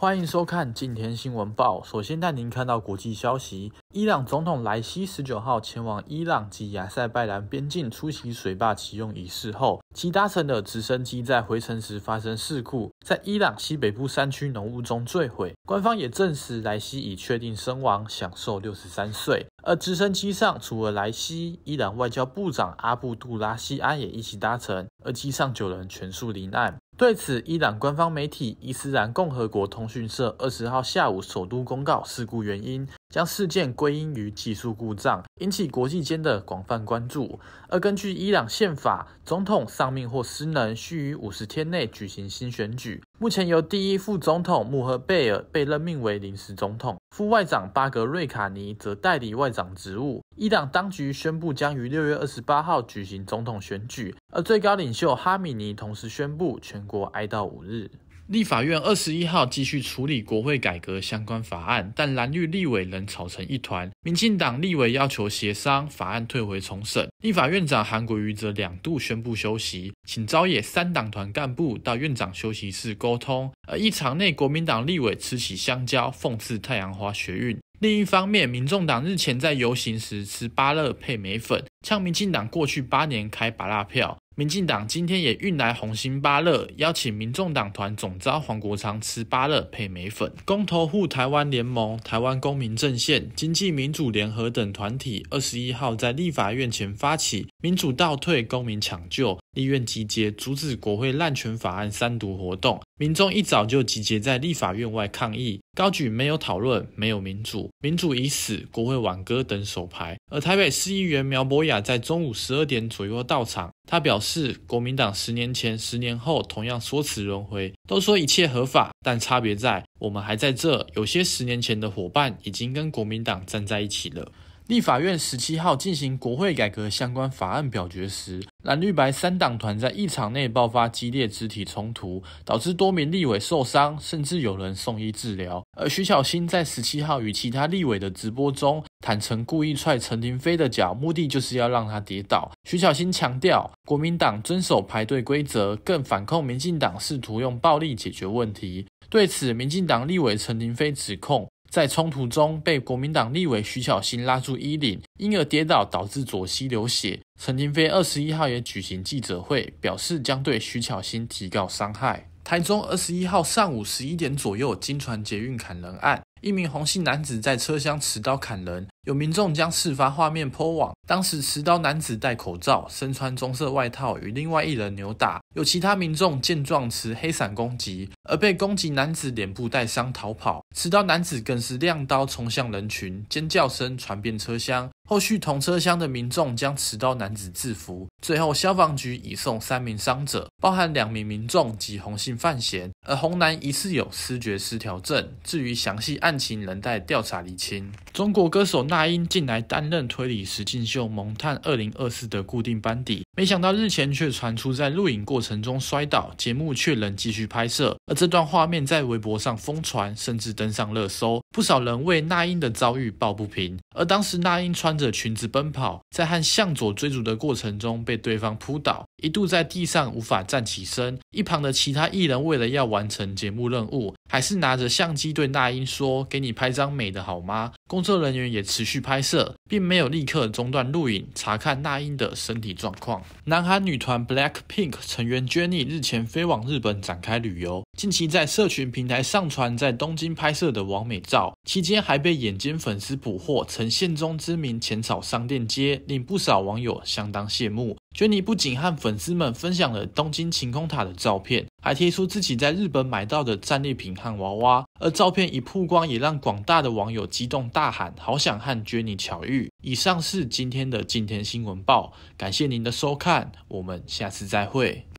欢迎收看《今天新闻报》。首先带您看到国际消息：伊朗总统莱西十九号前往伊朗及亚塞拜然边境出席水坝启用仪式后，其搭乘的直升机在回程时发生事故，在伊朗西北部山区浓雾中坠毁。官方也证实莱西已确定身亡，享受六十三岁。而直升机上除了莱西，伊朗外交部长阿布杜拉西安也一起搭乘，而机上九人全数罹难。对此，伊朗官方媒体伊斯兰共和国通讯社二十号下午首都公告事故原因，将事件归因于技术故障，引起国际间的广泛关注。而根据伊朗宪法，总统丧命或失能需于五十天内举行新选举。目前由第一副总统穆赫贝尔被任命为临时总统，副外长巴格瑞卡尼则代理外长职务。伊朗当局宣布将于六月二十八号举行总统选举，而最高领袖哈米尼同时宣布全国哀悼五日。立法院二十一号继续处理国会改革相关法案，但蓝绿立委仍吵成一团。民进党立委要求协商，法案退回重审。立法院长韩国瑜则两度宣布休息，请朝野三党团干部到院长休息室沟通。而一场内，国民党立委吃起香蕉，讽刺太阳花学运。另一方面，民众党日前在游行时吃芭乐配美粉，呛民进党过去八年开芭辣票。民进党今天也运来红心芭乐，邀请民众党团总召黄国昌吃芭乐配美粉。公投护台湾联盟、台湾公民阵线、经济民主联合等团体，二十一号在立法院前发起民主倒退、公民抢救。立院集结阻止国会滥权法案三读活动，民众一早就集结在立法院外抗议，高举没有讨论、没有民主、民主已死、国会挽歌等手牌。而台北市议员苗博雅在中午十二点左右到场，他表示，国民党十年前、十年后同样说辞轮回，都说一切合法，但差别在我们还在这，有些十年前的伙伴已经跟国民党站在一起了。立法院十七号进行国会改革相关法案表决时，蓝绿白三党团在议场内爆发激烈肢体冲突，导致多名立委受伤，甚至有人送医治疗。而徐巧芯在十七号与其他立委的直播中，坦诚故意踹陈廷飞的脚，目的就是要让他跌倒。徐巧芯强调，国民党遵守排队规则，更反控民进党试图用暴力解决问题。对此，民进党立委陈廷飞指控。在冲突中被国民党立委徐巧芯拉住衣领，因而跌倒，导致左膝流血。陈廷飞二十一号也举行记者会，表示将对徐巧芯提告伤害。台中二十一号上午十一点左右，金船捷运砍人案。一名红姓男子在车厢持刀砍人，有民众将事发画面抛网。当时持刀男子戴口罩，身穿棕色外套，与另外一人扭打。有其他民众见状持黑伞攻击，而被攻击男子脸部带伤逃跑。持刀男子更是亮刀冲向人群，尖叫声传遍车厢。后续同车厢的民众将持刀男子制服。最后消防局已送三名伤者，包含两名民众及红姓犯嫌，而红男疑似有失觉失调症。至于详细案，情仍待调查厘清。中国歌手那英近来担任推理实境秀《萌探二零二四》的固定班底，没想到日前却传出在录影过程中摔倒，节目却仍继续拍摄。而这段画面在微博上疯传，甚至登上热搜，不少人为那英的遭遇抱不平。而当时那英穿着裙子奔跑，在和向佐追逐的过程中被对方扑倒，一度在地上无法站起身。一旁的其他艺人为了要完成节目任务，还是拿着相机对那英说。给你拍张美的好吗？工作人员也持续拍摄，并没有立刻中断录影查看那英的身体状况。南韩女团 Black Pink 成员 Jennie 日前飞往日本展开旅游，近期在社群平台上传在东京拍摄的完美照，期间还被眼尖粉丝捕获，呈现中知名浅草商店街，令不少网友相当羡慕。Jennie 不仅和粉丝们分享了东京晴空塔的照片，还贴出自己在日本买到的战利品和娃娃，而照片一曝光，也让广大的网友激动大喊：“好想和 Jennie 巧遇！”以上是今天的今天新闻报，感谢您的收看，我们下次再会。